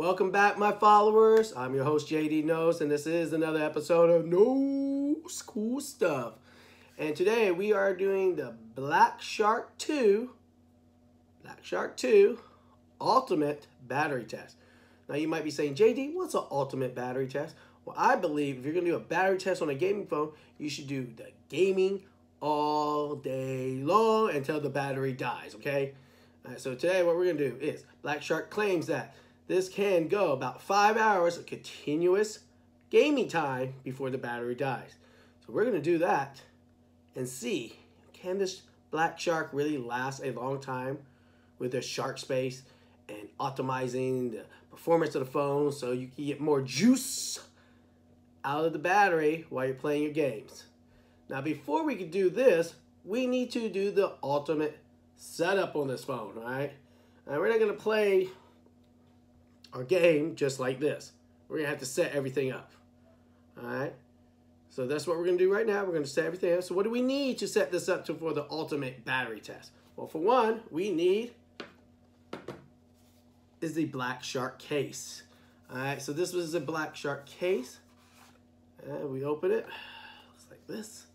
Welcome back, my followers. I'm your host, JD Knoles, and this is another episode of Knoles Cool Stuff. And today we are doing the Black Shark 2, Black Shark 2 Ultimate Battery Test. Now you might be saying, JD, what's an ultimate battery test? Well, I believe if you're gonna do a battery test on a gaming phone, you should do the gaming all day long until the battery dies, okay? so today what we're gonna do is, Black Shark claims that this can go about five hours of continuous gaming time before the battery dies. So we're gonna do that and see, can this Black Shark really last a long time with the shark space and optimizing the performance of the phone so you can get more juice out of the battery while you're playing your games. Now before we can do this, we need to do the ultimate setup on this phone, right? Now we're not gonna play our game just like this. We're gonna have to set everything up, all right? So that's what we're gonna do right now. We're gonna set everything up. So what do we need to set this up to for the ultimate battery test? Well, for one, we need is the Black Shark case. All right, so this was a Black Shark case. And we open it, looks like this.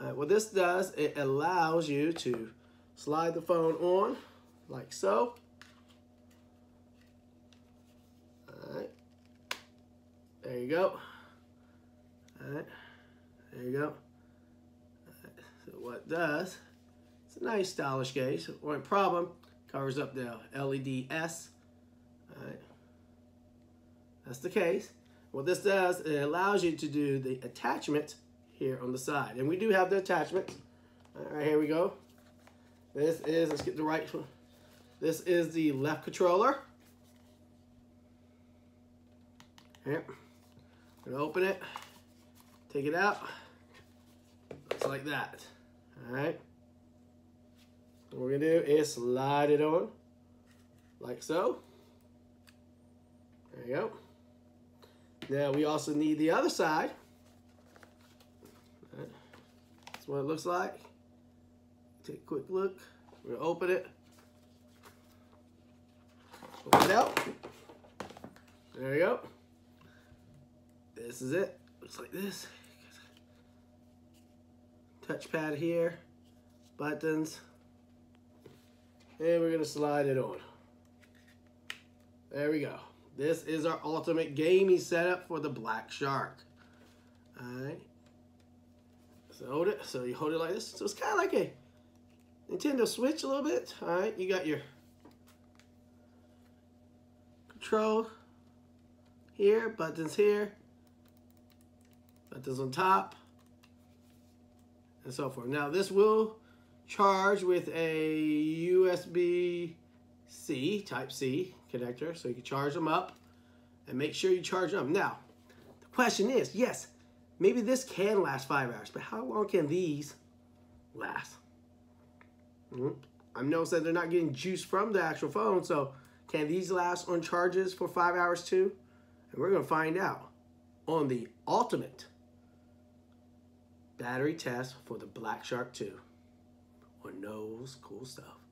All right, what this does, it allows you to slide the phone on like so. All right, there you go. All right, there you go. So what does, it's a nice stylish case. One problem, covers up the LEDS. All right, that's the case. What this does, it allows you to do the attachment here on the side. And we do have the attachment. All right, here we go. This is, let's get the right one. This is the left controller. Yep. Gonna open it, take it out. Looks like that. All right. What we're gonna do is slide it on like so. There you go. Now we also need the other side. Right. That's what it looks like. Take a quick look. We're gonna open it. Open it out. There you go. This is it. Looks like this. Touchpad here. Buttons. And we're gonna slide it on. There we go. This is our ultimate gaming setup for the Black Shark. Alright. So hold it. So you hold it like this. So it's kind of like a Nintendo Switch a little bit. Alright, you got your control here, buttons here, buttons on top, and so forth. Now this will charge with a USB-C, Type-C connector, so you can charge them up and make sure you charge them. Now, the question is, yes, maybe this can last five hours, but how long can these last? Mm -hmm. I'm that they're not getting juice from the actual phone, so can these last on charges for five hours too? And we're gonna find out on the ultimate battery test for the Black Shark 2 on Knoles Cool Stuff.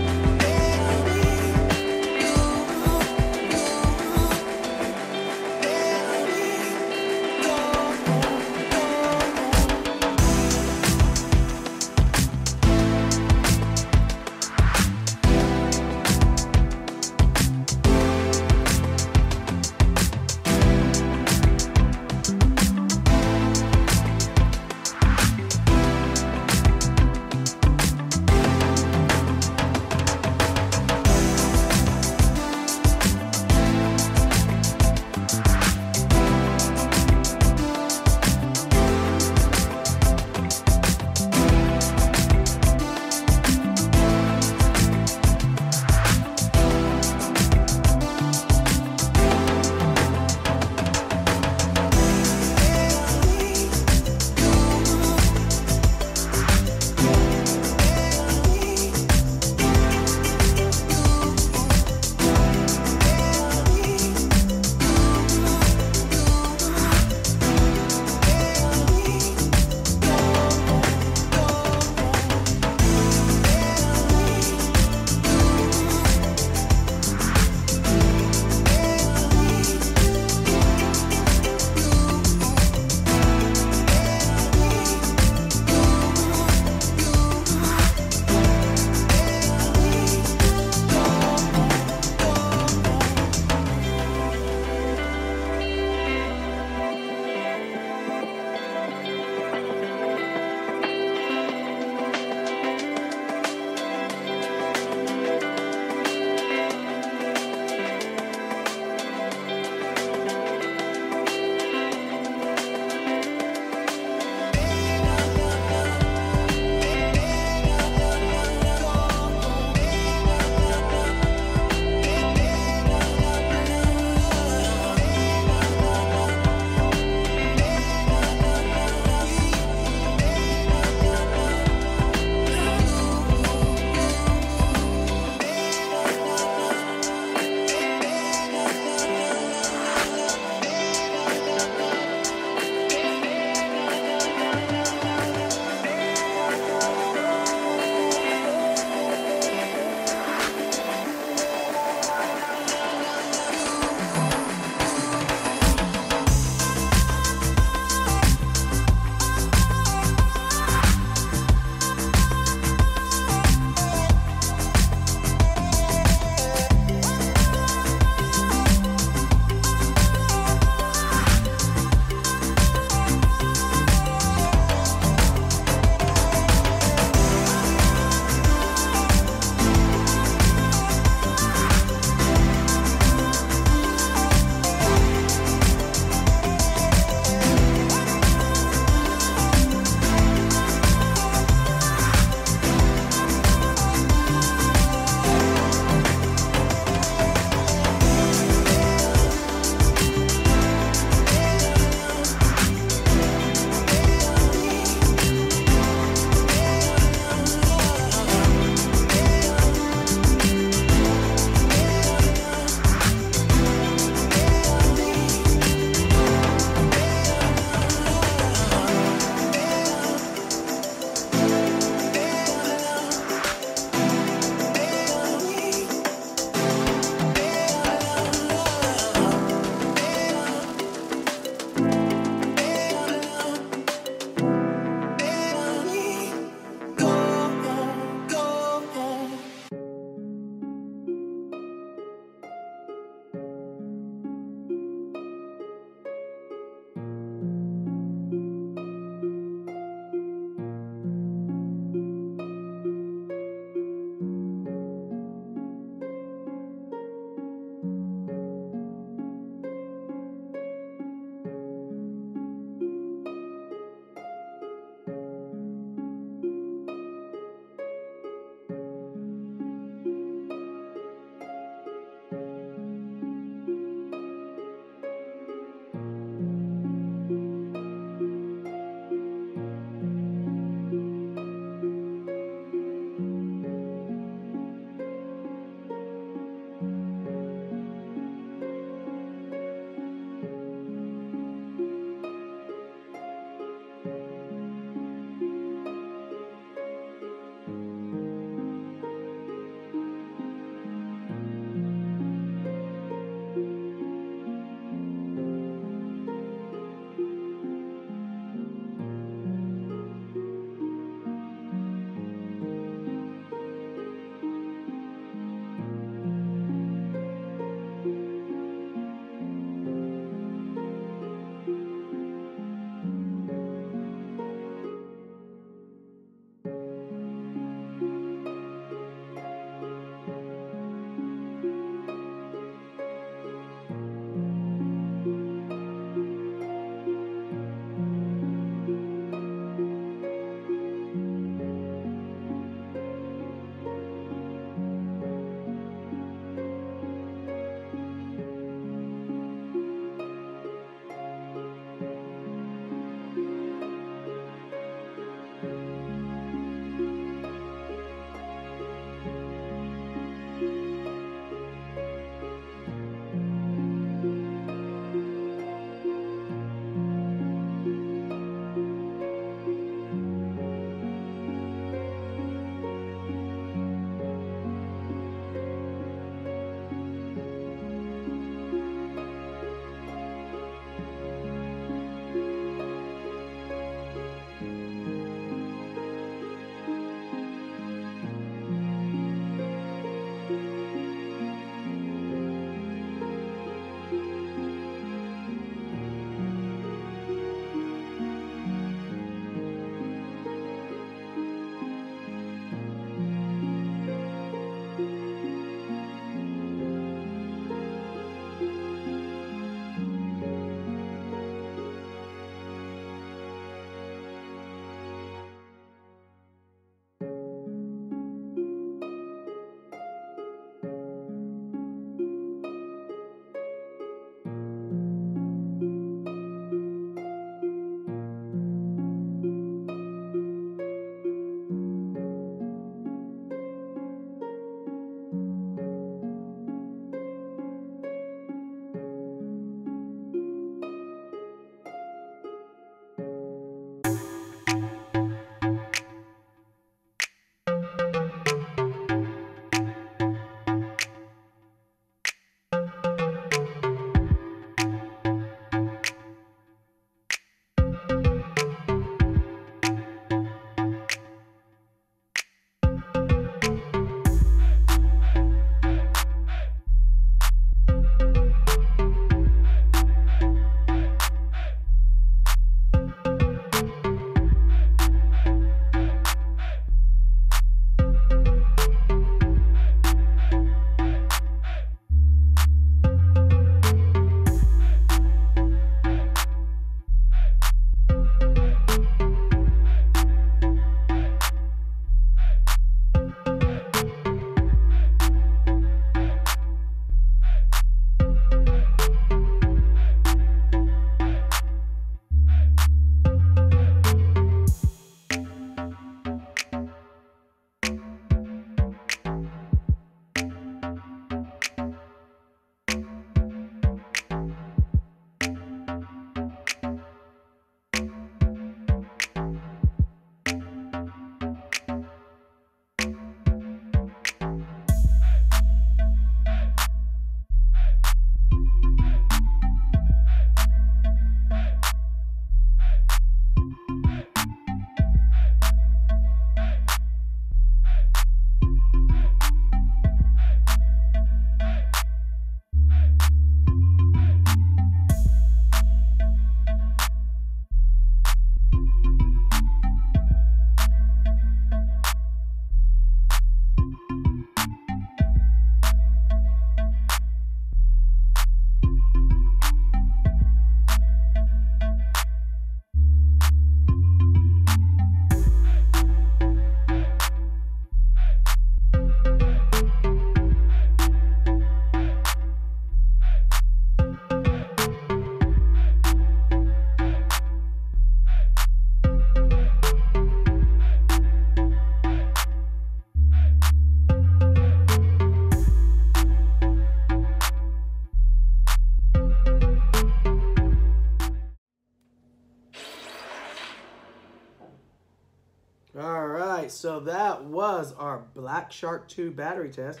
That was our Black Shark 2 battery test.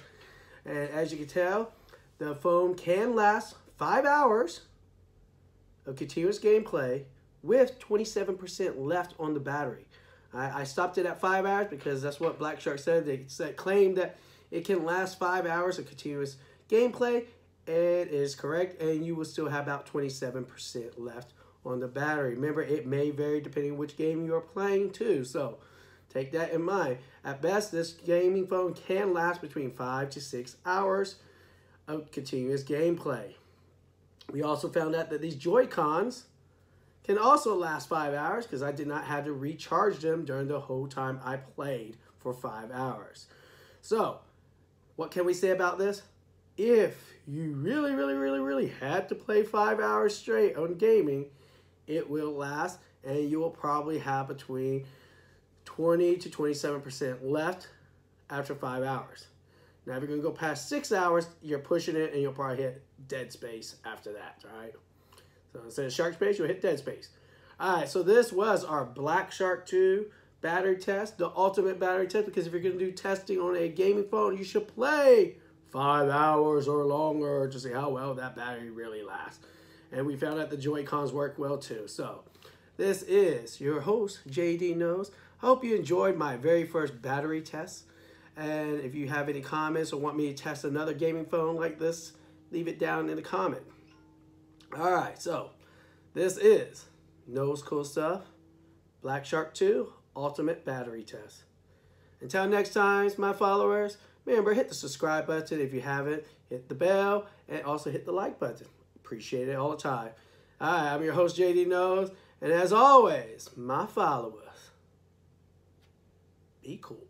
And as you can tell, the phone can last five hours of continuous gameplay with 27% left on the battery. I, I, stopped it at five hours because that's what Black Shark said. They said, claimed that it can last five hours of continuous gameplay. It is correct, and you will still have about 27% left on the battery. Remember, it may vary depending on which game you're playing too, so take that in mind. At best, this gaming phone can last between five to six hours of continuous gameplay. We also found out that these Joy-Cons can also last five hours because I did not have to recharge them during the whole time I played for five hours. So, what can we say about this? If you really, really, really, really had to play five hours straight on gaming, it will last and you will probably have between 20 to 27% left after five hours. Now, if you're going to go past six hours, you're pushing it and you'll probably hit dead space after that, all right? So instead of shark space, you'll hit dead space. All right, so this was our Black Shark 2 battery test, the ultimate battery test, because if you're going to do testing on a gaming phone, you should play five hours or longer to see how well that battery really lasts. And we found out the Joy-Cons work well too. So this is your host, JD Knoles. I hope you enjoyed my very first battery test. And if you have any comments or want me to test another gaming phone like this, leave it down in the comment. All right, so this is Knoles Cool Stuff, Black Shark 2 Ultimate Battery Test. Until next time, my followers, remember hit the subscribe button if you haven't, hit the bell, and also hit the like button. Appreciate it all the time. All right, I'm your host, JD Knoles, and as always, my followers, be cool.